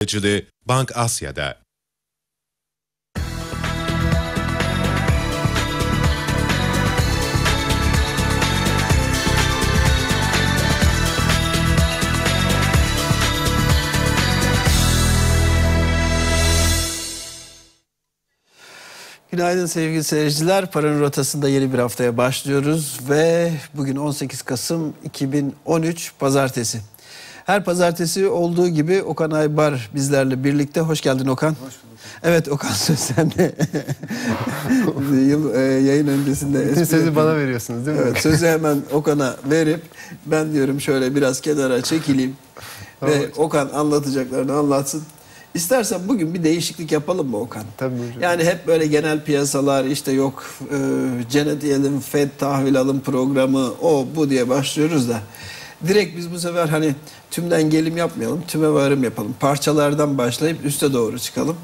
Bankacılığı Bank Asya'da. Günaydın sevgili seyirciler. Paranın rotasında yeni bir haftaya başlıyoruz ve bugün 18 Kasım 2013 Pazartesi. Her pazartesi olduğu gibi Okan Aybar bizlerle birlikte. Hoş geldin Okan. Hoş bulduk. Evet Okan söz sende. Yıl, e, yayın öncesinde. Bütün sözü bana veriyorsunuz değil mi? Evet, sözü hemen Okan'a verip ben diyorum şöyle biraz kenara çekileyim. Tamam ve. Okan anlatacaklarını anlatsın. İstersen bugün bir değişiklik yapalım mı Okan? Tabii hocam. Yani hep böyle genel piyasalar işte yok e, Janet Yellen Fed tahvil alım programı o bu diye başlıyoruz da direkt biz bu sefer hani tümden gelim yapmayalım tüme varım yapalım. Parçalardan başlayıp üste doğru çıkalım.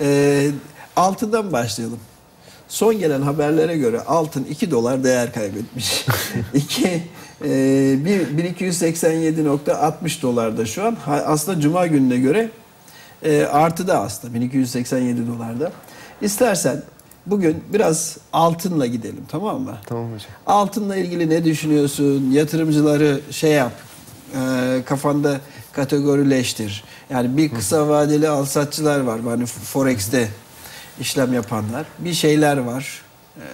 E, altından başlayalım. Son gelen haberlere göre altın 2 dolar değer kaybetmiş. 2 e, bir- 1287.60 dolarda şu an. Aslında cuma gününe göre e, artıda aslında 1287 dolarda. İstersen bugün biraz altınla gidelim tamam mı? Tamam hocam. Altınla ilgili ne düşünüyorsun? Yatırımcıları şey yap. e, kafanda kategorileştir. Yani bir kısa vadeli alsatçılar var. Hani Forex'te işlem yapanlar. Bir şeyler var. E,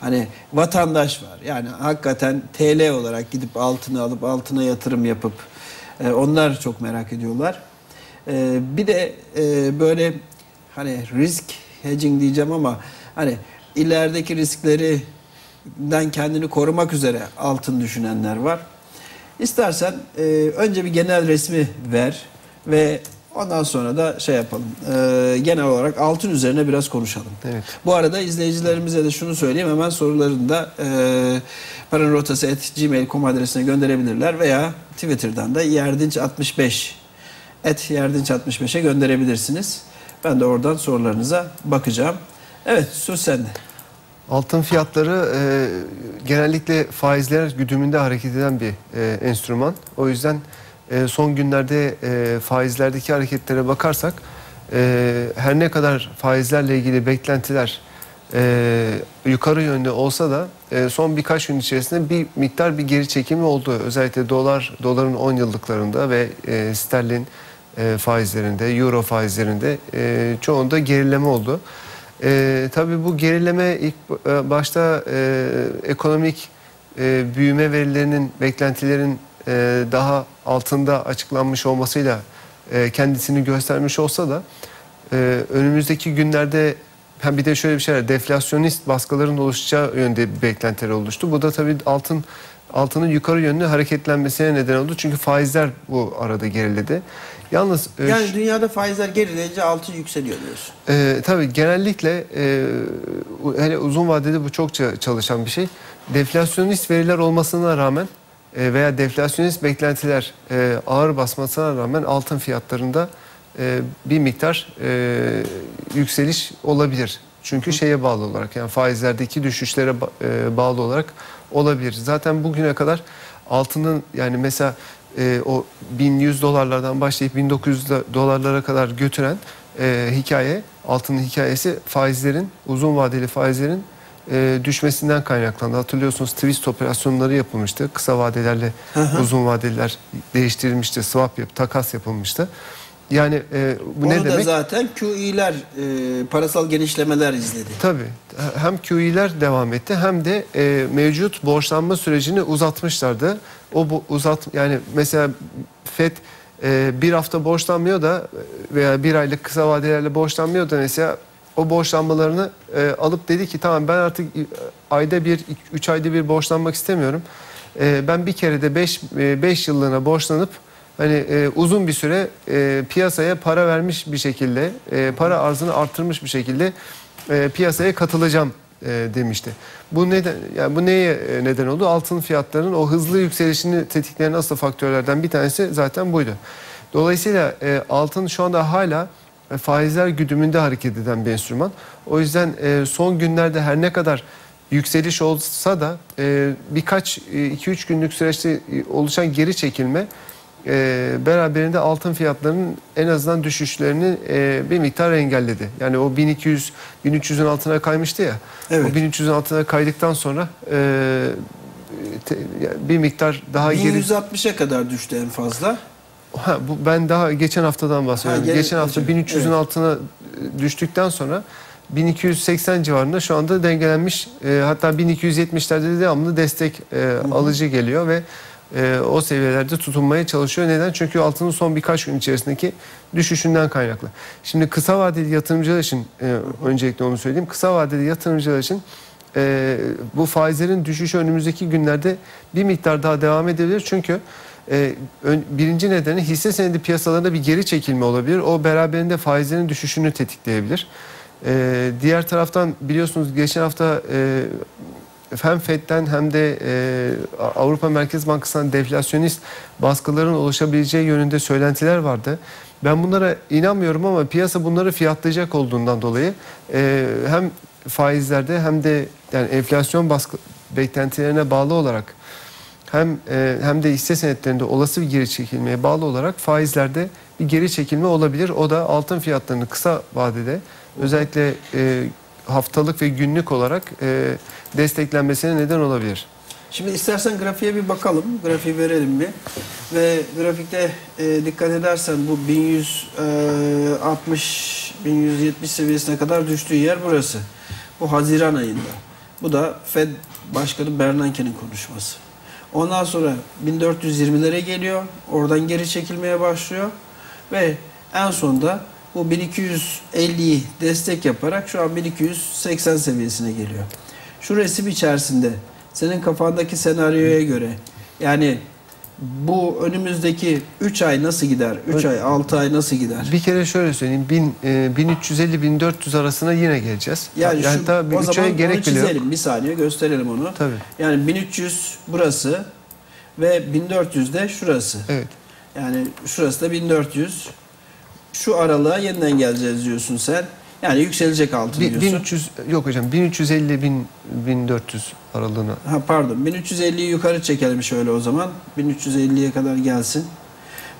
hani vatandaş var. Yani hakikaten TL olarak gidip altını alıp altına yatırım yapıp e, onlar çok merak ediyorlar. E, bir de e, böyle hani risk hedging diyeceğim ama hani ilerideki risklerinden kendini korumak üzere altın düşünenler var. İstersen e, önce bir genel resmi ver ve ondan sonra da şey yapalım. E, genel olarak altın üzerine biraz konuşalım. Evet. Bu arada izleyicilerimize de şunu söyleyeyim hemen sorularını da e, paranrotası.gmail.com adresine gönderebilirler veya Twitter'dan da yerdinç65 et yerdinç65'e gönderebilirsiniz. Ben de oradan sorularınıza bakacağım. Evet söz sende. Altın fiyatları e, genellikle faizler güdümünde hareket eden bir e, enstrüman. O yüzden e, son günlerde e, faizlerdeki hareketlere bakarsak e, her ne kadar faizlerle ilgili beklentiler e, yukarı yönde olsa da e, son birkaç gün içerisinde bir miktar bir geri çekimi oldu. Özellikle dolar doların 10 yıllıklarında ve e, sterlin e, faizlerinde, euro faizlerinde e, çoğunda gerileme oldu. E, tabii bu gerileme ilk başta ekonomik büyüme verilerinin, beklentilerin daha altında açıklanmış olmasıyla kendisini göstermiş olsa da önümüzdeki günlerde hem bir de şöyle bir şey var, deflasyonist baskıların oluşacağı yönde bir beklentiler oluştu. Bu da tabii altın altının yukarı yönlü hareketlenmesine neden oldu. Çünkü faizler bu arada geriledi. Yalnız e, Yani dünyada faizler gerileyince altın yükseliyor diyorsun. ee, tabii genellikle e, hele uzun vadede bu çokça çalışan bir şey. Deflasyonist veriler olmasına rağmen e, veya deflasyonist beklentiler e, ağır basmasına rağmen altın fiyatlarında e, bir miktar e, yükseliş olabilir. Çünkü şeye bağlı olarak yani faizlerdeki düşüşlere ba- e, bağlı olarak olabilir. Zaten bugüne kadar altının yani mesela e, o 1100 dolarlardan başlayıp 1900 do- dolarlara kadar götüren e, hikaye altının hikayesi faizlerin uzun vadeli faizlerin e, düşmesinden kaynaklandı. Hatırlıyorsunuz twist operasyonları yapılmıştı. Kısa vadelerle uzun vadeliler değiştirilmişti. Swap yap, takas yapılmıştı. Yani e, bu Onu ne da demek? zaten QE'ler, e, parasal genişlemeler izledi. Tabii. Hem QE'ler devam etti hem de e, mevcut borçlanma sürecini uzatmışlardı. O bu uzat yani mesela FED e, bir hafta borçlanmıyor da veya bir aylık kısa vadelerle borçlanmıyor da mesela o borçlanmalarını e, alıp dedi ki tamam ben artık e, ayda bir, üç ayda bir borçlanmak istemiyorum. E, ben bir kere de 5 5 yıllığına borçlanıp hani e, uzun bir süre e, piyasaya para vermiş bir şekilde, e, para arzını arttırmış bir şekilde e, piyasaya katılacağım e, demişti. Bu neden yani bu neye e, neden oldu? Altın fiyatlarının o hızlı yükselişini tetikleyen asıl faktörlerden bir tanesi zaten buydu. Dolayısıyla e, altın şu anda hala e, faizler güdümünde hareket eden bir enstrüman. O yüzden e, son günlerde her ne kadar yükseliş olsa da e, birkaç 2-3 günlük süreçte e, oluşan geri çekilme e, beraberinde altın fiyatlarının en azından düşüşlerini e, bir miktar engelledi. Yani o 1200 1300'ün altına kaymıştı ya. Evet. O 1300'ün altına kaydıktan sonra e, te- bir miktar daha geri 1160'a kadar düştü en fazla. Ha, bu ben daha geçen haftadan bahsediyorum. Ha, gene- geçen hafta geçen- 1300'ün evet. altına e, düştükten sonra 1280 civarında şu anda dengelenmiş. E, hatta 1270'lerde de devamlı destek e, alıcı geliyor ve e, o seviyelerde tutunmaya çalışıyor. Neden? Çünkü altının son birkaç gün içerisindeki düşüşünden kaynaklı. Şimdi kısa vadeli yatırımcılar için e, öncelikle onu söyleyeyim. Kısa vadeli yatırımcılar için e, bu faizlerin düşüşü önümüzdeki günlerde bir miktar daha devam edebilir. Çünkü e, birinci nedeni hisse senedi piyasalarında bir geri çekilme olabilir. O beraberinde faizlerin düşüşünü tetikleyebilir. E, diğer taraftan biliyorsunuz geçen hafta e, hem FED'den hem de e, Avrupa Merkez Bankası'ndan deflasyonist baskıların oluşabileceği yönünde söylentiler vardı. Ben bunlara inanmıyorum ama piyasa bunları fiyatlayacak olduğundan dolayı e, hem faizlerde hem de yani enflasyon baskı beklentilerine bağlı olarak hem e, hem de hisse senetlerinde olası bir geri çekilmeye bağlı olarak faizlerde bir geri çekilme olabilir. O da altın fiyatlarını kısa vadede özellikle e, haftalık ve günlük olarak e, desteklenmesine neden olabilir. Şimdi istersen grafiğe bir bakalım. Grafiği verelim bir. Ve grafikte e, dikkat edersen bu 1160 1170 seviyesine kadar düştüğü yer burası. Bu Haziran ayında. Bu da Fed Başkanı Bernanke'nin konuşması. Ondan sonra 1420'lere geliyor. Oradan geri çekilmeye başlıyor. Ve en sonunda bu 1250'yi destek yaparak şu an 1280 seviyesine geliyor. Şu resim içerisinde senin kafandaki senaryoya göre yani bu önümüzdeki 3 ay nasıl gider? 3 ay, 6 ay nasıl gider? Bir kere şöyle söyleyeyim. bin, e, 1350-1400 arasına yine geleceğiz. Yani şu, hatta bir o zaman aya onu gerek bile yok. çizelim. Bir saniye gösterelim onu. Tabii. Yani 1300 burası ve 1400 de şurası. Evet. Yani şurası da 1400. Şu aralığa yeniden geleceğiz diyorsun sen. Yani yükselecek altın diyorsun. 1300 yok hocam 1350 bin 1400 aralığına. Ha pardon 1350'yi yukarı çekelim şöyle o zaman. 1350'ye kadar gelsin.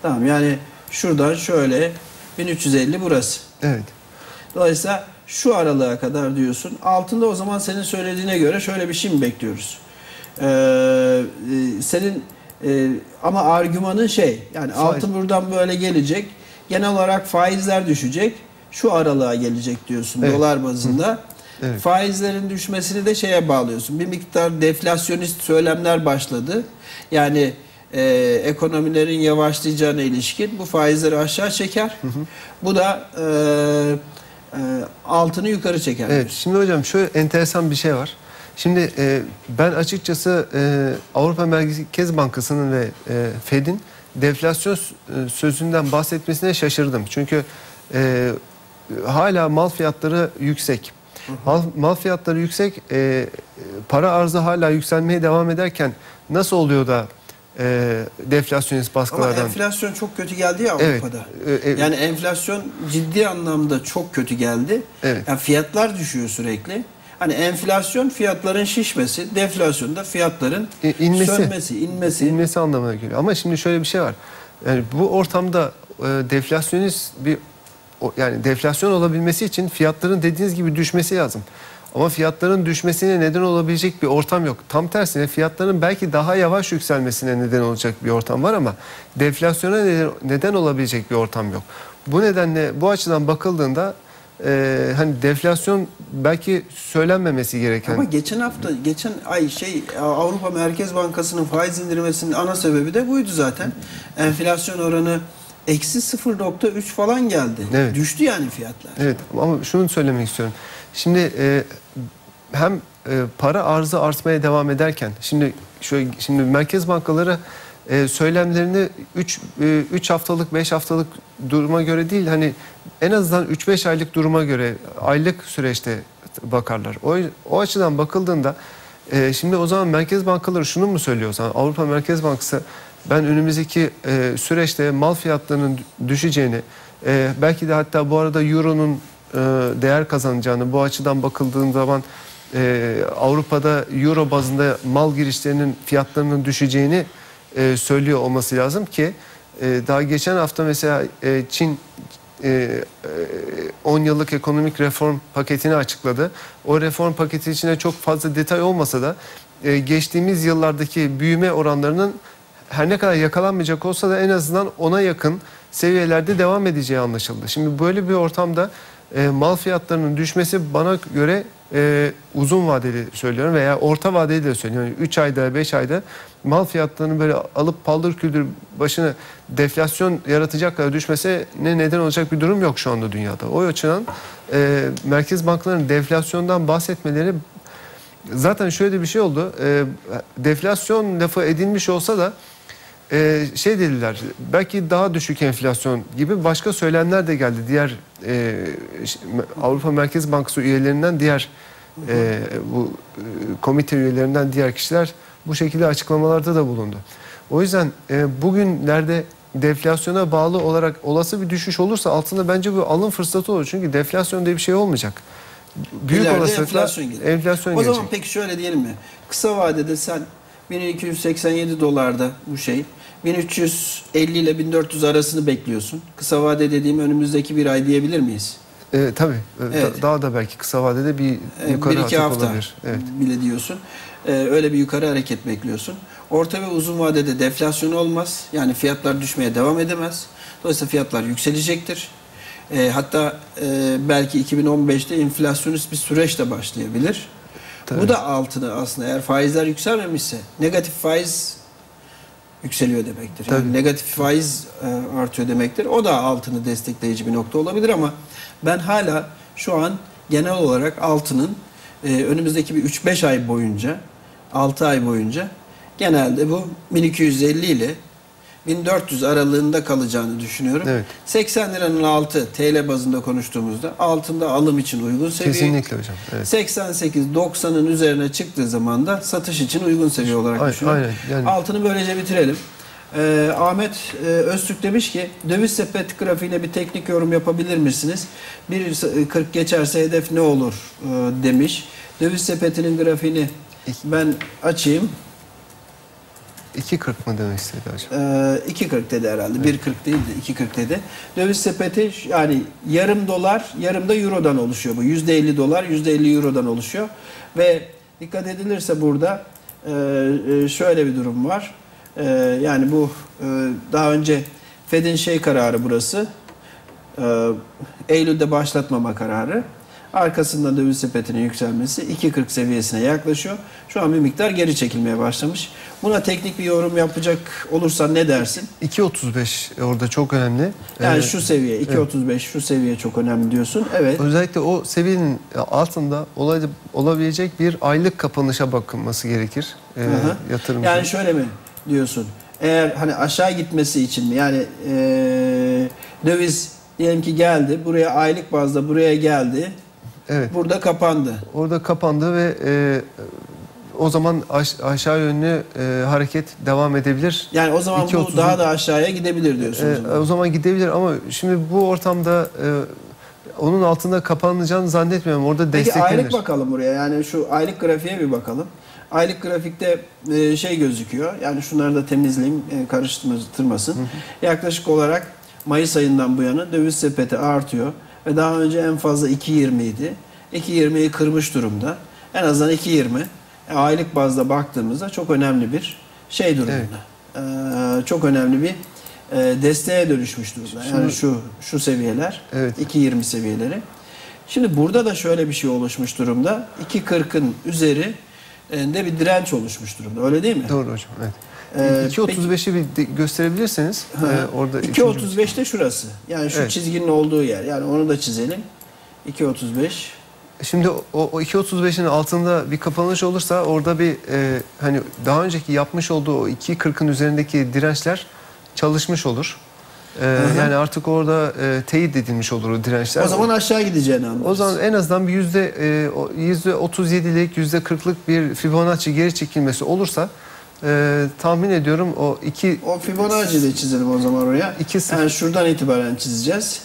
Tamam yani şuradan şöyle 1350 burası. Evet. Dolayısıyla şu aralığa kadar diyorsun. Altında o zaman senin söylediğine göre şöyle bir şey mi bekliyoruz? Ee, e, senin e, ama argümanın şey yani Faiz. altın buradan böyle gelecek. Genel olarak faizler düşecek. Şu aralığa gelecek diyorsun Evet. dolar bazında. Evet. Faizlerin düşmesini de şeye bağlıyorsun. Bir miktar deflasyonist söylemler başladı. Yani e, ekonomilerin yavaşlayacağına ilişkin bu faizleri aşağı çeker. Bu da e, e, altını yukarı çeker. Evet. Şimdi hocam şöyle enteresan bir şey var. Şimdi e, ben açıkçası e, Avrupa Merkez Bankası'nın ve e, Fed'in deflasyon e, sözünden bahsetmesine şaşırdım. Çünkü e, hala mal fiyatları yüksek. Mal, mal fiyatları yüksek, e, para arzı hala yükselmeye devam ederken nasıl oluyor da e, deflasyonist Ama baskılardan? enflasyon çok kötü geldi ya Evet. Avrupa'da. E, e, Yani enflasyon ciddi anlamda çok kötü geldi. Evet. Yani fiyatlar düşüyor sürekli. Hani enflasyon fiyatların şişmesi, deflasyon da fiyatların İ- inmesi. sönmesi, inmesi. İnmesi anlamına geliyor. Ama şimdi şöyle bir şey var. Yani bu ortamda e, deflasyonist bir yani deflasyon olabilmesi için fiyatların dediğiniz gibi düşmesi lazım. Ama fiyatların düşmesine neden olabilecek bir ortam yok. Tam tersine fiyatların belki daha yavaş yükselmesine neden olacak bir ortam var ama deflasyona neden, olabilecek bir ortam yok. Bu nedenle bu açıdan bakıldığında e, hani deflasyon belki söylenmemesi gereken Ama geçen hafta, geçen ay şey Avrupa Merkez Bankası'nın faiz indirmesinin ana sebebi de buydu zaten. Enflasyon oranı eksi 0.3 falan geldi. Evet. Düştü yani fiyatlar. Evet ama şunu söylemek istiyorum. Şimdi e, hem e, para arzı artmaya devam ederken şimdi şöyle şimdi merkez bankaları e, söylemlerini 3 3 haftalık 5 haftalık duruma göre değil hani en azından 3-5 aylık duruma göre aylık süreçte bakarlar. O, o açıdan bakıldığında e, şimdi o zaman merkez bankaları şunu mu söylüyor Avrupa Merkez Bankası ben önümüzdeki e, süreçte mal fiyatlarının düşeceğini e, belki de hatta bu arada euronun e, değer kazanacağını bu açıdan bakıldığın zaman e, Avrupa'da euro bazında mal girişlerinin fiyatlarının düşeceğini e, söylüyor olması lazım ki E, daha geçen hafta mesela e, Çin e, e, 10 yıllık ekonomik reform paketini açıkladı. O reform paketi içinde çok fazla detay olmasa da e, geçtiğimiz yıllardaki büyüme oranlarının her ne kadar yakalanmayacak olsa da en azından ona yakın seviyelerde devam edeceği anlaşıldı. Şimdi böyle bir ortamda e, mal fiyatlarının düşmesi bana göre e, uzun vadeli söylüyorum veya orta vadeli de söylüyorum. 3 ayda 5 ayda mal fiyatlarının böyle alıp paldır küldür başına deflasyon yaratacak kadar düşmesine neden olacak bir durum yok şu anda dünyada. O açıdan e, merkez bankalarının deflasyondan bahsetmeleri zaten şöyle bir şey oldu. E, deflasyon lafı edilmiş olsa da e, şey dediler belki daha düşük enflasyon gibi başka söylemler de geldi. Diğer e, Avrupa Merkez Bankası üyelerinden diğer e, bu e, komite üyelerinden diğer kişiler bu şekilde açıklamalarda da bulundu. O yüzden e, bugünlerde deflasyona bağlı olarak olası bir düşüş olursa altında bence bu alım fırsatı olur. Çünkü deflasyon diye bir şey olmayacak. Büyük İleride olasılıkla enflasyon, gelir. enflasyon o gelecek. zaman peki şöyle diyelim mi? Kısa vadede sen 1287 dolarda bu şey 1350 ile 1400 arasını bekliyorsun. Kısa vade dediğim önümüzdeki bir ay diyebilir miyiz? E, tabii. Evet. Daha da belki kısa vadede bir yukarı bir iki hafta olabilir. Evet. bile diyorsun. Ee, öyle bir yukarı hareket bekliyorsun. Orta ve uzun vadede deflasyon olmaz. Yani fiyatlar düşmeye devam edemez. Dolayısıyla fiyatlar yükselecektir. E, hatta e, belki 2015'te enflasyonist bir süreç de başlayabilir. Tabii. Bu da altını aslında eğer faizler yükselmemişse negatif faiz yükseliyor demektir. Yani Tabii. negatif faiz e, artıyor demektir. O da altını destekleyici bir nokta olabilir ama ben hala şu an genel olarak altının e, önümüzdeki bir 3-5 ay boyunca 6 ay boyunca genelde bu 1250 ile 1400 aralığında kalacağını düşünüyorum. Evet. 80 liranın altı TL bazında konuştuğumuzda altında alım için uygun seviye. Kesinlikle hocam. Evet. 88-90'ın üzerine çıktığı zaman da satış için uygun seviye olarak aynen, düşünüyorum. Aynen, yani. Altını böylece bitirelim. Ee, Ahmet e, Öztürk demiş ki döviz sepet grafiğine bir teknik yorum yapabilir misiniz? 1.40 geçerse hedef ne olur e, demiş. Döviz sepetinin grafiğini ben açayım. 2.40 mı demek istedi hocam? Ee, 2.40 dedi herhalde. Evet. 1.40 değil de 2.40 dedi. Döviz sepeti yani yarım dolar, yarım da eurodan oluşuyor bu. %50 dolar, %50 eurodan oluşuyor. Ve dikkat edilirse burada e, e, şöyle bir durum var. E, yani bu daha önce Fed'in şey kararı burası. Eylül'de başlatmama kararı. Arkasından döviz sepetinin yükselmesi 2.40 seviyesine yaklaşıyor. Şu an bir miktar geri çekilmeye başlamış. Buna teknik bir yorum yapacak olursan ne dersin? 2.35 orada çok önemli. Yani ee, şu seviye 2.35 evet. şu seviye çok önemli diyorsun. Evet. Özellikle o seviyenin altında olabilecek bir aylık kapanışa bakılması gerekir. Ee, yatırımcı. Yani şöyle mi diyorsun? Eğer hani aşağı gitmesi için mi? Yani ee, döviz diyelim ki geldi buraya aylık bazda buraya geldi Evet. Burada kapandı. Orada kapandı ve e, o zaman aş, aşağı yönlü e, hareket devam edebilir. Yani o zaman 2, bu 30, daha da aşağıya gidebilir diyorsunuz. E, o, zaman. gidebilir ama şimdi bu ortamda e, onun altında kapanacağını zannetmiyorum. Orada Peki desteklenir. aylık bakalım buraya. Yani şu aylık grafiğe bir bakalım. Aylık grafikte e, şey gözüküyor. Yani şunları da temizleyeyim e, karıştırmasın. Hı hı. Yaklaşık olarak Mayıs ayından bu yana döviz sepeti artıyor. Ve daha önce en fazla 2.20 idi. 2.20'yi kırmış durumda. En azından 2.20 e, aylık bazda baktığımızda çok önemli bir şey durumda. Evet. Ee, çok önemli bir e, desteğe dönüşmüş durumda. Yani şu şu seviyeler, evet. 2.20 seviyeleri. Şimdi burada da şöyle bir şey oluşmuş durumda. 2.40'ın üzeri de bir direnç oluşmuş durumda. Öyle değil mi? Doğru hocam. Evet. Ee, 2.35'i bir gösterebilirseniz e, orada 2.35'te şurası. Yani şu evet. çizginin olduğu yer. Yani onu da çizelim. 2.35 Şimdi o, o 2.35'in altında bir kapanış olursa orada bir e, hani daha önceki yapmış olduğu o 2.40'ın üzerindeki dirençler çalışmış olur. Ee, yani artık orada e, teyit edilmiş olur o dirençler. O zaman aşağı gideceğini anlarız. O zaman en azından bir yüzde e, yüzde 37'lik yüzde 40'lık bir Fibonacci geri çekilmesi olursa e, tahmin ediyorum o iki... O Fibonacci'yi de çizelim o zaman oraya. İki yani şuradan itibaren çizeceğiz.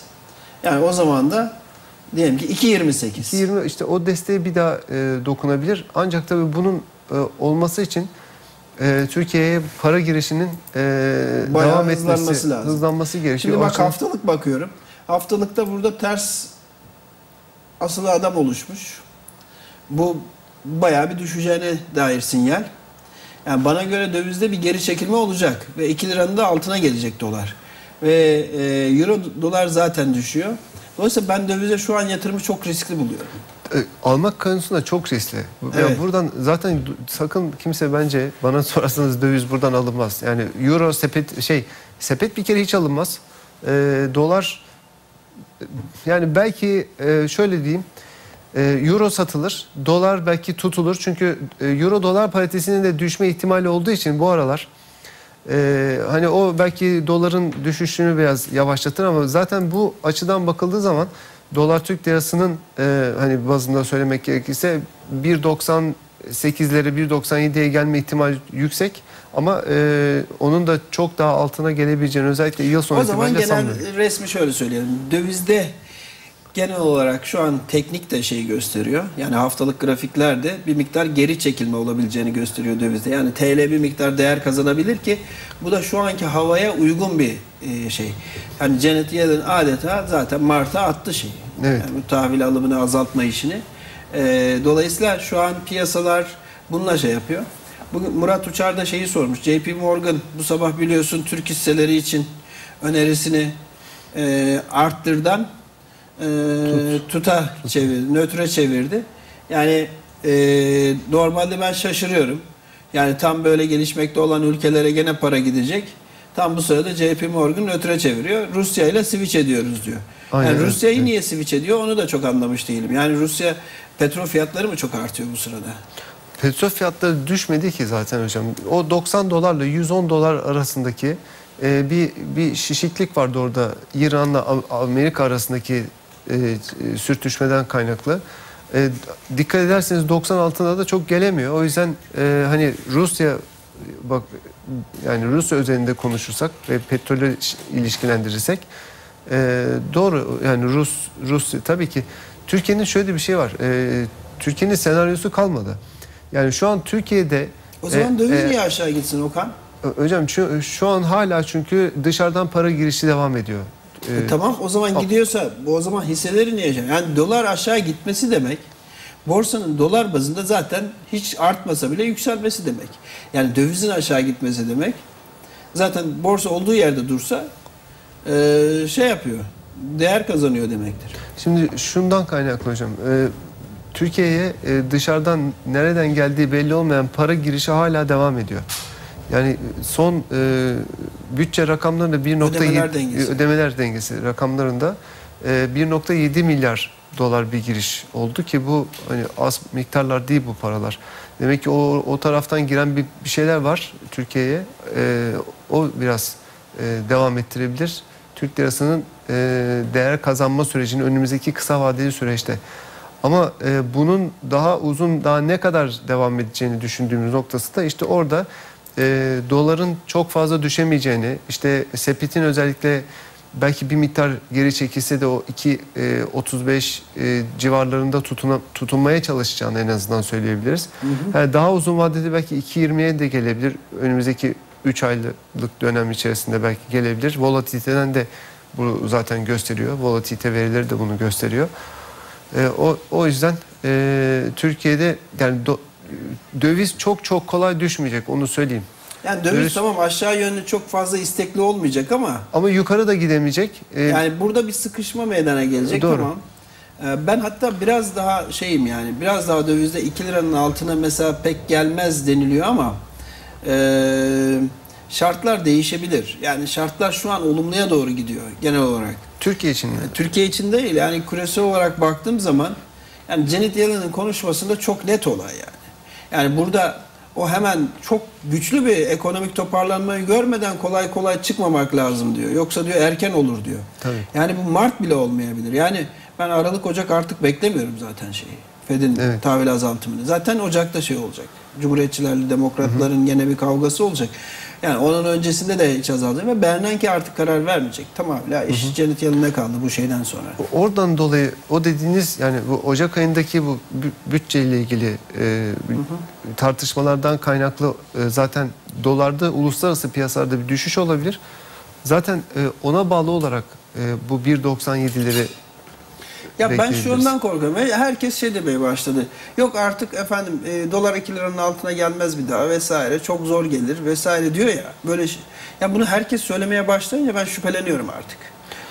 Yani o zaman da diyelim ki 2.28. 2.20 işte o desteğe bir daha e, dokunabilir. Ancak tabii bunun e, olması için e, Türkiye'ye para girişinin e, Bayağı devam etmesi, hızlanması lazım. hızlanması gerekiyor. Şimdi bak açıdan- haftalık bakıyorum. Haftalıkta burada ters asılı adam oluşmuş. Bu bayağı bir düşeceğine dair sinyal. Yani bana göre dövizde bir geri çekilme olacak ve 2 liranın da altına gelecek dolar. Ve e, euro dolar zaten düşüyor. Dolayısıyla ben dövize şu an yatırımı çok riskli buluyorum. E, almak konusunda çok riskli. Ya Evet. buradan zaten sakın kimse bence bana sorarsanız döviz buradan alınmaz. Yani euro sepet şey sepet bir kere hiç alınmaz. E, dolar e, yani belki e, şöyle diyeyim. e, euro satılır, dolar belki tutulur. Çünkü e, euro dolar paritesinin de düşme ihtimali olduğu için bu aralar e, hani o belki doların düşüşünü biraz yavaşlatır ama zaten bu açıdan bakıldığı zaman dolar Türk lirasının e, hani bazında söylemek gerekirse 1.98'lere 1.97'ye gelme ihtimali yüksek ama e, onun da çok daha altına gelebileceğini özellikle yıl sonu O zaman genel sanmıyorum. resmi şöyle söyleyelim. Dövizde genel olarak şu an teknik de şeyi gösteriyor. Yani haftalık grafiklerde bir miktar geri çekilme olabileceğini gösteriyor dövizde. Yani TL bir miktar değer kazanabilir ki bu da şu anki havaya uygun bir e, şey. Yani Janet Yellen adeta zaten Mart'a attı şeyi. Evet. Yani bu tahvil alımını azaltma işini. E, dolayısıyla şu an piyasalar bununla şey yapıyor. Bugün Murat Uçar da şeyi sormuş. JP Morgan bu sabah biliyorsun Türk hisseleri için önerisini e, arttırdan e, tuta çevir, nötre çevirdi. Yani e, normalde ben şaşırıyorum. Yani tam böyle gelişmekte olan ülkelere gene para gidecek. Tam bu sırada JP Morgan nötre çeviriyor. Rusya ile switch ediyoruz diyor. Aynen, yani Rusya'yı evet. niye switch ediyor onu da çok anlamış değilim. Yani Rusya petrol fiyatları mı çok artıyor bu sırada? Petrol fiyatları düşmedi ki zaten hocam. O 90 dolarla 110 dolar arasındaki e, bir bir şişiklik vardı orada. İran'la Amerika arasındaki e, sürtüşmeden kaynaklı. E, dikkat ederseniz 90 altına da çok gelemiyor. O yüzden e, hani Rusya bak yani Rusya özelinde konuşursak ve petrolü ilişkilendirirsek e, doğru yani Rus Rus tabii ki Türkiye'nin şöyle bir şey var. E, Türkiye'nin senaryosu kalmadı. Yani şu an Türkiye'de O zaman e, döviz e, niye aşağı gitsin Okan? Hocam şu, şu an hala çünkü dışarıdan para girişi devam ediyor. E, E, tamam o zaman gidiyorsa o zaman hisseleri niye aşağı? Yani dolar aşağı gitmesi demek borsanın dolar bazında zaten hiç artmasa bile yükselmesi demek. Yani dövizin aşağı gitmesi demek. Zaten borsa olduğu yerde dursa e, şey yapıyor. Değer kazanıyor demektir. Şimdi şundan kaynaklı hocam. e, Türkiye'ye e, dışarıdan nereden geldiği belli olmayan para girişi hala devam ediyor. Yani son e, bütçe rakamlarında 1.7 Ödemeler dengesi. ödemeler dengesi rakamlarında e, 1.7 milyar dolar bir giriş oldu ki bu hani az miktarlar değil bu paralar. Demek ki o o taraftan giren bir, bir şeyler var Türkiye'ye. E, o biraz e, devam ettirebilir. Türk lirasının e, değer kazanma sürecini önümüzdeki kısa vadeli süreçte. Ama e, bunun daha uzun, daha ne kadar devam edeceğini düşündüğümüz noktası da işte orada e, doların çok fazla düşemeyeceğini, işte sepetin özellikle belki bir miktar geri çekilse de o 2.35 e, civarlarında tutuna, tutunmaya çalışacağını en azından söyleyebiliriz. Yani daha uzun vadede belki 2.20'ye de gelebilir. Önümüzdeki 3 aylık dönem içerisinde belki gelebilir. Volatiliteden de bu zaten gösteriyor. Volatilite verileri de bunu gösteriyor. E, o, o yüzden e, Türkiye'de yani do- döviz çok çok kolay düşmeyecek onu söyleyeyim. Yani döviz Döviz- tamam aşağı yönlü çok fazla istekli olmayacak ama Ama yukarı da gidemeyecek. E, Yani burada bir sıkışma meydana gelecek Doğru. tamam. Ee, Ben hatta biraz daha şeyim yani biraz daha dövizde 2 liranın altına mesela pek gelmez deniliyor ama e, şartlar değişebilir. Yani şartlar şu an olumluya doğru gidiyor genel olarak. Türkiye için yani. Türkiye için değil yani küresel olarak baktığım zaman yani Janet Yellen'in konuşmasında çok net olay yani. Yani burada o hemen çok güçlü bir ekonomik toparlanmayı görmeden kolay kolay çıkmamak lazım diyor. Yoksa diyor erken olur diyor. Tabii. Yani bu Mart bile olmayabilir. Yani ben Aralık Ocak artık beklemiyorum zaten şeyi. Fed'in Evet. tahvil azaltımını. Zaten Ocak'ta şey olacak. Cumhuriyetçilerle demokratların gene bir kavgası olacak. Yani onun öncesinde de azaldı ve Bernanke artık karar vermeyecek. Tamamıyla iş Janet Yellen'e kaldı bu şeyden sonra. Oradan dolayı o dediğiniz yani bu Ocak ayındaki bu bü- bütçeyle ilgili e, bir tartışmalardan kaynaklı e, zaten dolarda uluslararası piyasalarda bir düşüş olabilir. Zaten e, ona bağlı olarak e, bu 1.97'leri Ya ben şundan korkuyorum. Ve Herkes şey demeye başladı. Yok artık efendim e, dolar 2 liranın altına gelmez bir daha vesaire. Çok zor gelir vesaire diyor ya. Böyle şey. Ya bunu herkes söylemeye başlayınca ben şüpheleniyorum artık.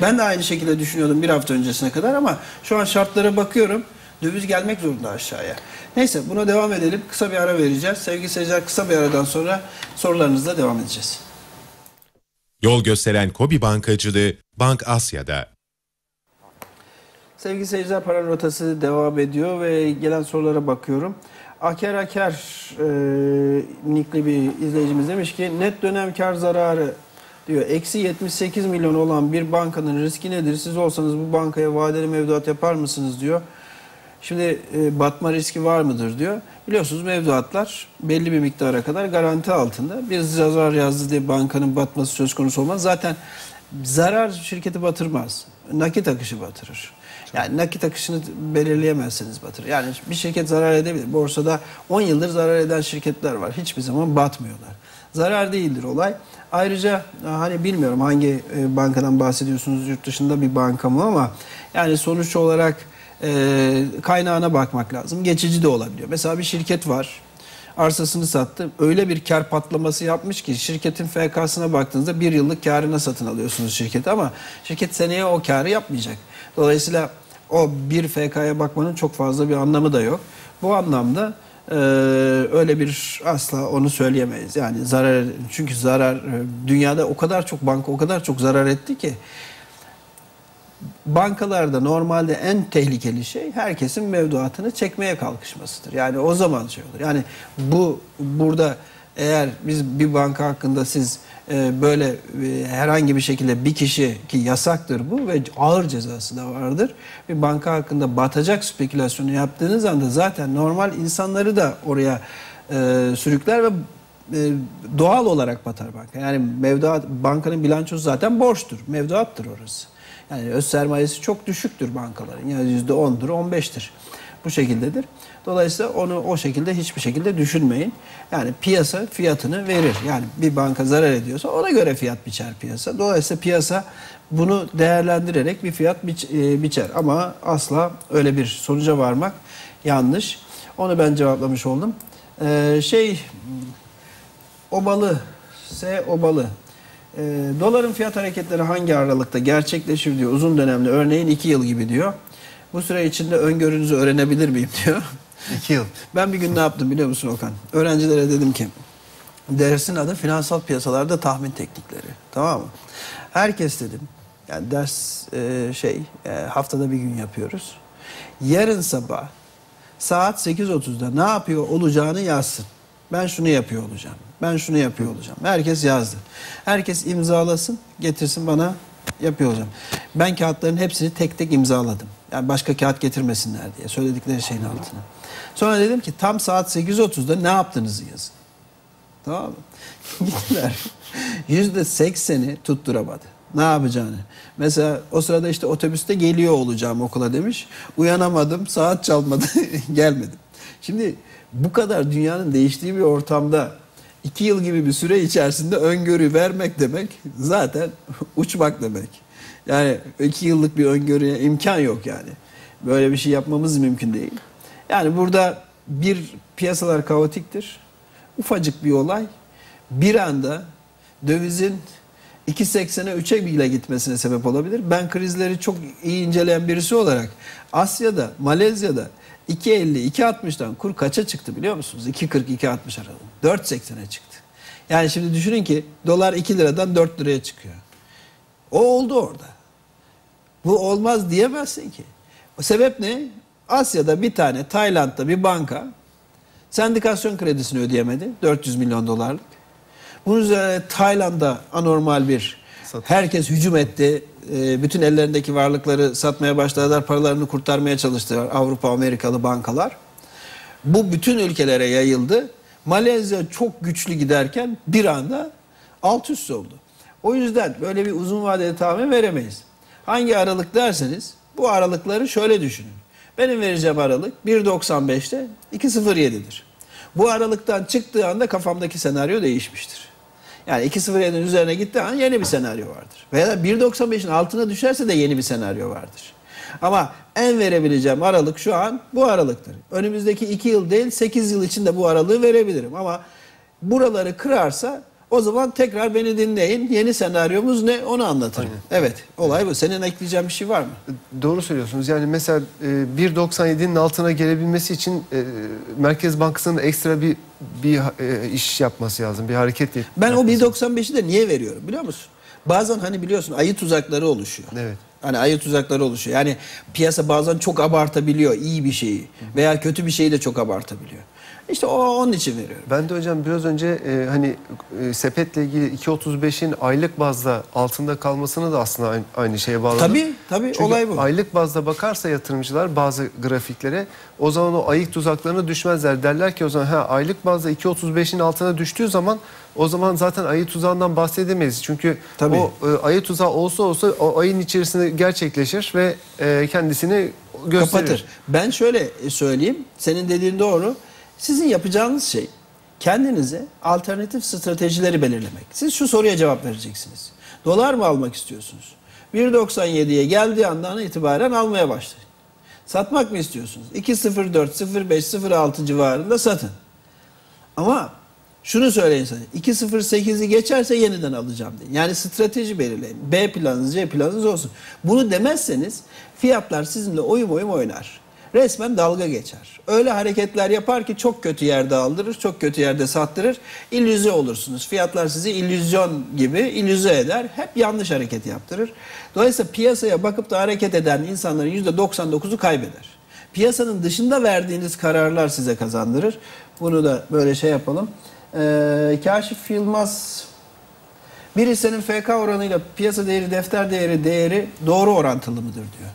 Ben de aynı şekilde düşünüyordum bir hafta öncesine kadar ama şu an şartlara bakıyorum. Döviz gelmek zorunda aşağıya. Neyse buna devam edelim. Kısa bir ara vereceğiz. Sevgili seyirciler kısa bir aradan sonra sorularınızla devam edeceğiz. Yol gösteren Kobi Bankacılığı Bank Asya'da. Sevgili seyirciler para rotası devam ediyor ve gelen sorulara bakıyorum. Aker Aker e, nikli bir izleyicimiz demiş ki net dönem kar zararı diyor. Eksi 78 milyon olan bir bankanın riski nedir? Siz olsanız bu bankaya vadeli mevduat yapar mısınız diyor. Şimdi e, batma riski var mıdır diyor. Biliyorsunuz mevduatlar belli bir miktara kadar garanti altında. Bir zarar yazdı diye bankanın batması söz konusu olmaz. Zaten zarar şirketi batırmaz. Nakit akışı batırır. Yani nakit akışını belirleyemezseniz batırır. Yani bir şirket zarar edebilir. Borsada 10 yıldır zarar eden şirketler var. Hiçbir zaman batmıyorlar. Zarar değildir olay. Ayrıca hani bilmiyorum hangi e, bankadan bahsediyorsunuz yurt dışında bir banka mı ama yani sonuç olarak e, kaynağına bakmak lazım. Geçici de olabiliyor. Mesela bir şirket var. Arsasını sattı. Öyle bir kar patlaması yapmış ki şirketin FK'sına baktığınızda bir yıllık karına satın alıyorsunuz şirketi ama şirket seneye o karı yapmayacak. Dolayısıyla o bir FK'ya bakmanın çok fazla bir anlamı da yok. Bu anlamda e, öyle bir asla onu söyleyemeyiz. Yani zarar çünkü zarar e, dünyada o kadar çok banka o kadar çok zarar etti ki bankalarda normalde en tehlikeli şey herkesin mevduatını çekmeye kalkışmasıdır. Yani o zaman şey olur. Yani bu burada eğer biz bir banka hakkında siz e, böyle e, herhangi bir şekilde bir kişi ki yasaktır bu ve ağır cezası da vardır. Bir banka hakkında batacak spekülasyonu yaptığınız anda zaten normal insanları da oraya e, sürükler ve e, doğal olarak batar banka. Yani mevduat bankanın bilançosu zaten borçtur. Mevduattır orası. Yani öz sermayesi çok düşüktür bankaların. Yani yüzde ondur, on beştir. Bu şekildedir. Dolayısıyla onu o şekilde hiçbir şekilde düşünmeyin. Yani piyasa fiyatını verir. Yani bir banka zarar ediyorsa ona göre fiyat biçer piyasa. Dolayısıyla piyasa bunu değerlendirerek bir fiyat biç, e, biçer. Ama asla öyle bir sonuca varmak yanlış. Onu ben cevaplamış oldum. Ee, şey Obalı, S obalı. E, doların fiyat hareketleri hangi aralıkta gerçekleşir diyor. Uzun dönemli örneğin 2 yıl gibi diyor. Bu süre içinde öngörünüzü öğrenebilir miyim diyor. İki yıl. Ben bir gün ne yaptım biliyor musun Okan? Öğrencilere dedim ki dersin adı finansal piyasalarda tahmin teknikleri. Tamam mı? Herkes dedim. Yani ders e, şey e, haftada bir gün yapıyoruz. Yarın sabah saat 8.30'da ne yapıyor olacağını yazsın. Ben şunu yapıyor olacağım. Ben şunu yapıyor olacağım. Herkes yazdı. Herkes imzalasın, getirsin bana yapıyor olacağım. Ben kağıtların hepsini tek tek imzaladım. Yani başka kağıt getirmesinler diye söyledikleri şeyin altına. Sonra dedim ki tam saat 8.30'da ne yaptığınızı yazın. Tamam mı? Gittiler. Yüzde sekseni tutturamadı. Ne yapacağını. Mesela o sırada işte otobüste geliyor olacağım okula demiş. Uyanamadım, saat çalmadı, gelmedim. Şimdi bu kadar dünyanın değiştiği bir ortamda iki yıl gibi bir süre içerisinde öngörü vermek demek zaten uçmak demek. Yani iki yıllık bir öngörüye imkan yok yani. Böyle bir şey yapmamız mümkün değil. Yani burada bir piyasalar kaotiktir. Ufacık bir olay bir anda dövizin 2.80'e 3'e bile gitmesine sebep olabilir. Ben krizleri çok iyi inceleyen birisi olarak Asya'da, Malezya'da 2.50, 2.60'dan kur kaça çıktı biliyor musunuz? 2.40, 2.60 aralığında. 4.80'e çıktı. Yani şimdi düşünün ki dolar 2 liradan 4 liraya çıkıyor. O oldu orada. Bu olmaz diyemezsin ki. O sebep ne? Asya'da bir tane Tayland'da bir banka sendikasyon kredisini ödeyemedi. 400 milyon dolarlık. Bunun üzerine Tayland'da anormal bir Satış. Herkes hücum etti. Ee, Bütün ellerindeki varlıkları satmaya başladılar. Paralarını kurtarmaya çalıştılar Avrupa, Amerikalı bankalar. Bu bütün ülkelere yayıldı. Malezya çok güçlü giderken bir anda alt üst oldu. O yüzden böyle bir uzun vadeli tahmin veremeyiz. Hangi aralık derseniz bu aralıkları şöyle düşünün. Benim vereceğim aralık 1.95'te 2.07'dir. Bu aralıktan çıktığı anda kafamdaki senaryo değişmiştir. Yani 2.07'nin üzerine gittiği an yeni bir senaryo vardır. Veya 1.95'in altına düşerse de yeni bir senaryo vardır. Ama en verebileceğim aralık şu an bu aralıktır. Önümüzdeki 2 yıl değil 8 yıl içinde bu aralığı verebilirim. Ama buraları kırarsa o zaman tekrar beni dinleyin. Yeni senaryomuz ne onu anlatırım. Evet olay bu. Senin ekleyeceğin bir şey var mı? Doğru söylüyorsunuz. Yani mesela e, 1.97'nin altına gelebilmesi için e, Merkez Bankası'nın ekstra bir bir e, iş yapması lazım. Bir hareket Ben o yapması 1.95'i de niye veriyorum biliyor musun? Bazen hani biliyorsun ayı tuzakları oluşuyor. Evet. Hani ayı tuzakları oluşuyor. Yani piyasa bazen çok abartabiliyor iyi bir şeyi veya kötü bir şeyi de çok abartabiliyor. İşte o onun için veriyorum. Ben de hocam biraz önce e, hani e, sepetle ilgili 2.35'in aylık bazda altında kalmasını da aslında aynı, aynı şeye bağladım. Tabii, tabii, Çünkü olay bu. aylık bazda bakarsa yatırımcılar bazı grafiklere o zaman o ayık tuzaklarına düşmezler. Derler ki o zaman ha aylık bazda 2.35'in altına düştüğü zaman o zaman zaten ayı tuzağından bahsedemeyiz. Çünkü Tabii. o e, ayı tuzağı olsa olsa o ayın içerisinde gerçekleşir ve e, kendisini gösterir. Kapatır. Ben şöyle söyleyeyim. Senin dediğin doğru. Sizin yapacağınız şey kendinize alternatif stratejileri belirlemek. Siz şu soruya cevap vereceksiniz. Dolar mı almak istiyorsunuz? 1.97'ye geldiği andan itibaren almaya başlayın. Satmak mı istiyorsunuz? 2.04, 0.5, 0.6 civarında satın. Ama şunu söyleyin sana. 2.08'i geçerse yeniden alacağım deyin. Yani strateji belirleyin. B planınız, C planınız olsun. Bunu demezseniz fiyatlar sizinle oyun oyun oynar. Resmen dalga geçer. Öyle hareketler yapar ki çok kötü yerde aldırır, çok kötü yerde sattırır. İllüze olursunuz. Fiyatlar sizi illüzyon gibi illüze eder. Hep yanlış hareket yaptırır. Dolayısıyla piyasaya bakıp da hareket eden insanların %99'u kaybeder. Piyasanın dışında verdiğiniz kararlar size kazandırır. Bunu da böyle şey yapalım. Ee, Kaşif Yılmaz bir hissenin FK oranıyla piyasa değeri, defter değeri değeri doğru orantılı mıdır diyor.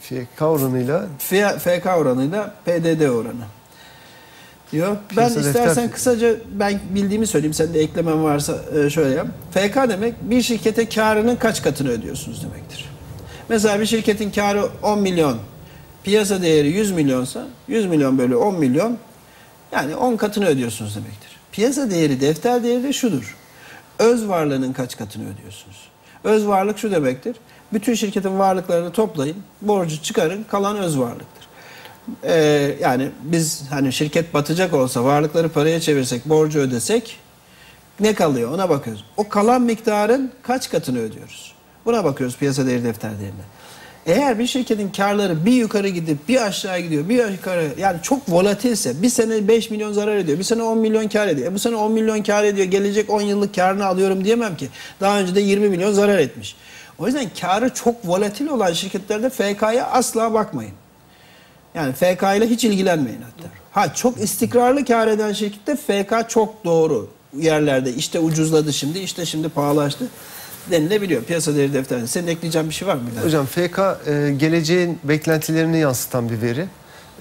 F- FK oranıyla FK oranıyla PDD oranı. Diyor. Ben Piyasa istersen defter- kısaca ben bildiğimi söyleyeyim. Sen de eklemen varsa e, şöyle yap. FK demek bir şirkete karının kaç katını ödüyorsunuz demektir. Mesela bir şirketin karı 10 milyon, piyasa değeri 100 milyonsa 100 milyon bölü 10 milyon yani 10 katını ödüyorsunuz demektir. Piyasa değeri, defter değeri de şudur. Öz varlığının kaç katını ödüyorsunuz? Öz varlık şu demektir. Bütün şirketin varlıklarını toplayın, borcu çıkarın, kalan öz varlıktır. Ee, yani biz hani şirket batacak olsa varlıkları paraya çevirsek, borcu ödesek ne kalıyor ona bakıyoruz. O kalan miktarın kaç katını ödüyoruz? Buna bakıyoruz piyasa değeri defter değerine. Eğer bir şirketin karları bir yukarı gidip bir aşağı gidiyor, bir yukarı yani çok volatilse bir sene 5 milyon zarar ediyor, bir sene 10 milyon kar ediyor. E bu sene 10 milyon kar ediyor, gelecek 10 yıllık karını alıyorum diyemem ki. Daha önce de 20 milyon zarar etmiş. O yüzden karı çok volatil olan şirketlerde FK'ya asla bakmayın. Yani FK ile hiç ilgilenmeyin hatta. Ha çok istikrarlı kar eden şirkette FK çok doğru yerlerde. İşte ucuzladı şimdi, işte şimdi pahalaştı denilebiliyor. Piyasa değeri defterinde. Senin ekleyeceğin bir şey var mı? Hocam FK e, geleceğin beklentilerini yansıtan bir veri.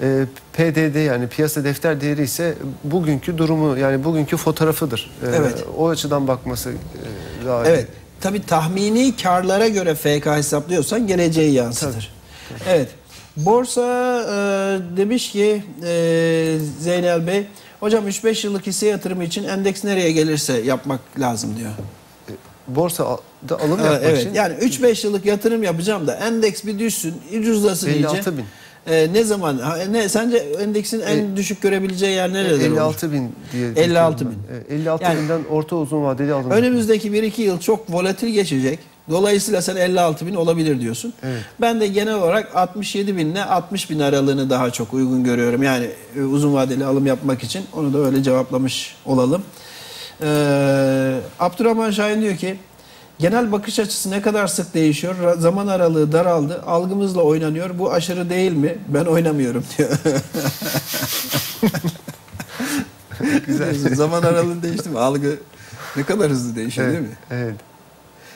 E, PDD yani piyasa defter değeri ise bugünkü durumu yani bugünkü fotoğrafıdır. E, Evet. O açıdan bakması e, daha Evet. Tabii tahmini karlara göre FK hesaplıyorsan geleceği yansıtır. Evet. Borsa e, demiş ki e, Zeynel Bey, hocam 3-5 yıllık hisse yatırımı için endeks nereye gelirse yapmak lazım diyor. Borsada alım Ha, yapmak evet. için Yani 3-5 yıllık yatırım yapacağım da endeks bir düşsün, ucuzlasın 56 iyice. bin. E, ne zaman? Ne sence endeksin en düşük görebileceği yer olur? 56 bin diye 56 düşünüyorum bin. ben. E, 56 Yani- binden orta uzun vadeli alım. Önümüzdeki 1-2 yıl çok volatil geçecek. Dolayısıyla sen 56 bin olabilir diyorsun. Evet. Ben de genel olarak 67 bin ile 60 bin aralığını daha çok uygun görüyorum. Yani e, uzun vadeli alım yapmak için onu da öyle cevaplamış olalım. Ee, Abdurrahman Şahin diyor ki genel bakış açısı ne kadar sık değişiyor? Zaman aralığı daraldı. Algımızla oynanıyor. Bu aşırı değil mi? Ben oynamıyorum diyor. Güzel. Zaman aralığı değişti mi? Algı ne kadar hızlı değişiyor Evet, değil mi? evet.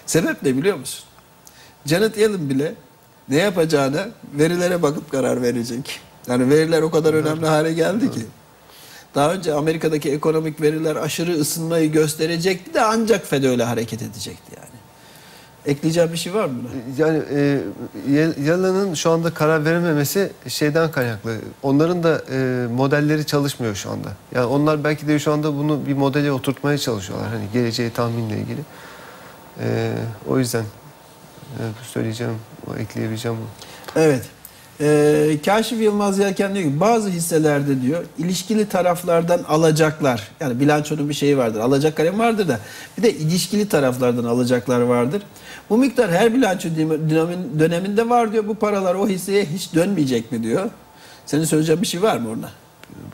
Sebep ne biliyor musun? Janet Yellen bile ne yapacağına verilere bakıp karar verecek. Yani veriler o kadar önemli hale geldi ki. Daha önce Amerika'daki ekonomik veriler aşırı ısınmayı gösterecekti de ancak Fed öyle hareket edecekti yani. Ekleyeceğim bir şey var mı? Yani e, Yalın'ın şu anda karar verememesi şeyden kaynaklı. Onların da e, modelleri çalışmıyor şu anda. Yani onlar belki de şu anda bunu bir modele oturtmaya çalışıyorlar. Hani geleceği tahminle ilgili. E, o yüzden e, söyleyeceğim, ekleyebileceğim bu. Evet. Ee, Kaşif Yılmaz Yelken diyor ki bazı hisselerde diyor ilişkili taraflardan alacaklar. Yani bilançonun bir şeyi vardır. Alacak kalem vardır da bir de ilişkili taraflardan alacaklar vardır. Bu miktar her bilanço döneminde var diyor. Bu paralar o hisseye hiç dönmeyecek mi diyor. Senin söyleyeceğin bir şey var mı orada?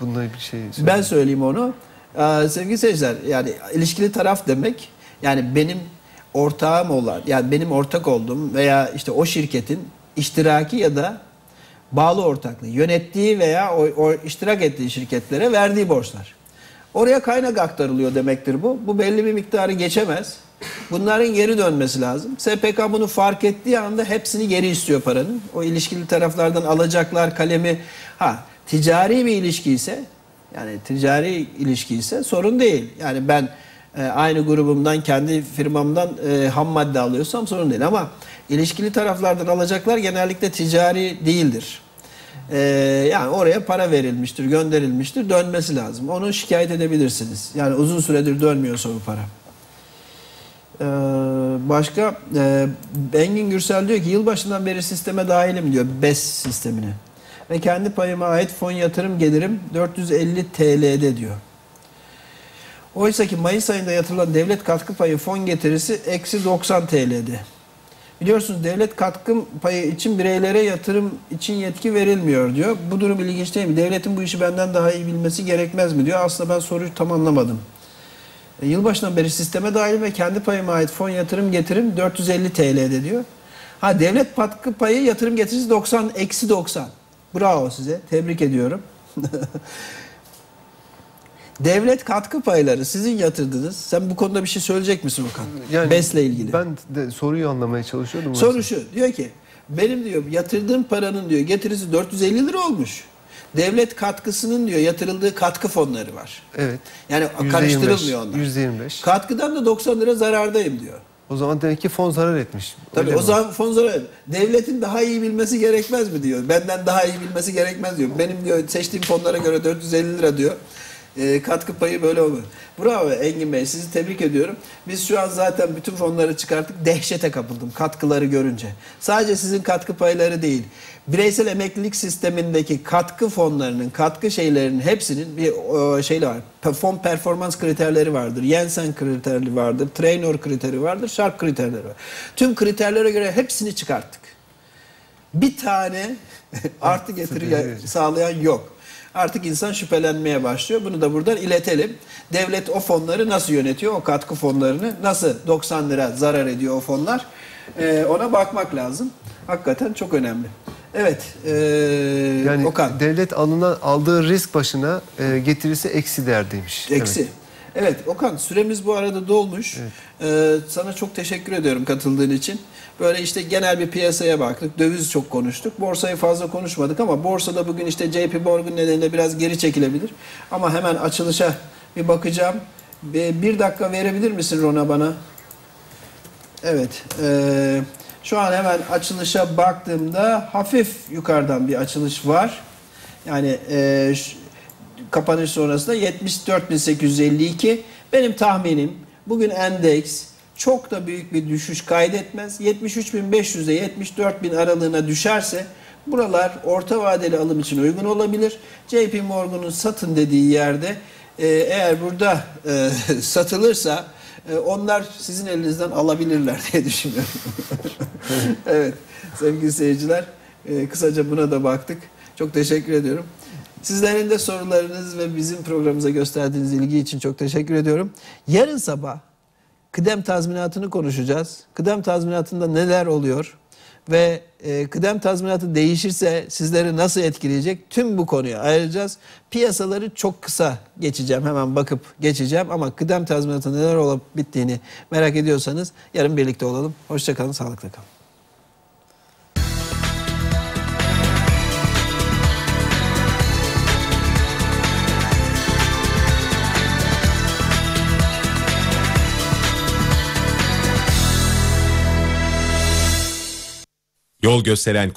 Bununla bir şey Ben söyleyeyim onu. Ee, sevgili seyirciler yani ilişkili taraf demek yani benim ortağım olan yani benim ortak olduğum veya işte o şirketin iştiraki ya da bağlı ortaklığı yönettiği veya o, o iştirak ettiği şirketlere verdiği borçlar. Oraya kaynak aktarılıyor demektir bu. Bu belli bir miktarı geçemez. Bunların geri dönmesi lazım. SPK bunu fark ettiği anda hepsini geri istiyor paranın. O ilişkili taraflardan alacaklar kalemi. Ha ticari bir ilişki ise yani ticari ilişki ise sorun değil. Yani ben e, aynı grubumdan kendi firmamdan e, ham madde alıyorsam sorun değil ama ilişkili taraflardan alacaklar genellikle ticari değildir. E, yani oraya para verilmiştir, gönderilmiştir, dönmesi lazım. Onu şikayet edebilirsiniz. Yani uzun süredir dönmüyorsa bu para. Ee, başka e, Engin Gürsel diyor ki yılbaşından beri sisteme dahilim diyor BES sistemine. Ve kendi payıma ait fon yatırım gelirim 450 TL'de diyor. Oysa ki Mayıs ayında yatırılan devlet katkı payı fon getirisi eksi 90 TL'de. Biliyorsunuz devlet katkı payı için bireylere yatırım için yetki verilmiyor diyor. Bu durum ilginç değil mi? Devletin bu işi benden daha iyi bilmesi gerekmez mi diyor. Aslında ben soruyu tam anlamadım. E, Yılbaşından beri sisteme dahil ve kendi payıma ait fon yatırım getirim 450 TL'de diyor. Ha devlet katkı payı yatırım getirisi 90 eksi 90. Bravo size. Tebrik ediyorum. devlet katkı payları sizin yatırdınız. Sen bu konuda bir şey söyleyecek misin Okan? Yani BES'le ilgili. Ben de soruyu anlamaya çalışıyordum. Soru şu. Diyor ki benim diyor yatırdığım paranın diyor getirisi 450 lira olmuş. Devlet katkısının diyor yatırıldığı katkı fonları var. Evet. Yani %25, karıştırılmıyor onlar. %25. Katkıdan da 90 lira zarardayım diyor. O zaman demek ki fon zarar etmiş. Tabii Öyle o mi? zaman fon zarar. Devletin daha iyi bilmesi gerekmez mi diyor. Benden daha iyi bilmesi gerekmez diyor. Benim diyor seçtiğim fonlara göre 450 lira diyor. E, katkı payı böyle olur. Bravo Engin Bey sizi tebrik ediyorum. Biz şu an zaten bütün fonları çıkarttık. Dehşete kapıldım katkıları görünce. Sadece sizin katkı payları değil. Bireysel emeklilik sistemindeki katkı fonlarının, katkı şeylerinin hepsinin bir e, şeyle var. Fon performans kriterleri vardır. Jensen kriterleri vardır. Trainor kriteri vardır. Sharp kriterleri var. Tüm kriterlere göre hepsini çıkarttık. Bir tane artı getiri sağlayan yok. Artık insan şüphelenmeye başlıyor. Bunu da buradan iletelim. Devlet o fonları nasıl yönetiyor? O katkı fonlarını nasıl 90 lira zarar ediyor o fonlar? Ee, ona bakmak lazım. Hakikaten çok önemli. Evet. ee, Yani Okan. devlet alınan aldığı risk başına e, getirisi eksi değerdeymiş. Eksi. Evet. Evet. Okan süremiz bu arada dolmuş. Ee, sana çok teşekkür ediyorum katıldığın için. Böyle işte genel bir piyasaya baktık. Döviz çok konuştuk. Borsayı fazla konuşmadık ama borsada bugün işte JP Morgan nedeniyle biraz geri çekilebilir. Ama hemen açılışa bir bakacağım. Bir, bir dakika verebilir misin Rona bana? Evet. eee, şu an hemen açılışa baktığımda hafif yukarıdan bir açılış var. Yani ş- kapanış sonrasında 74.852. Benim tahminim bugün endeks çok da büyük bir düşüş kaydetmez. 73.500 ile 74.000 aralığına düşerse buralar orta vadeli alım için uygun olabilir. JP Morgan'ın satın dediği yerde e, eğer burada e, satılırsa e, onlar sizin elinizden alabilirler diye düşünüyorum. evet sevgili seyirciler e, kısaca buna da baktık. Çok teşekkür ediyorum. Sizlerin de sorularınız ve bizim programımıza gösterdiğiniz ilgi için çok teşekkür ediyorum. Yarın sabah kıdem tazminatını konuşacağız. Kıdem tazminatında neler oluyor ve e, kıdem tazminatı değişirse sizleri nasıl etkileyecek? Tüm bu konuyu ayıracağız. Piyasaları çok kısa geçeceğim. Hemen bakıp geçeceğim ama kıdem tazminatı neler olup bittiğini merak ediyorsanız yarın birlikte olalım. Hoşçakalın, sağlıkla kalın. Yol gösteren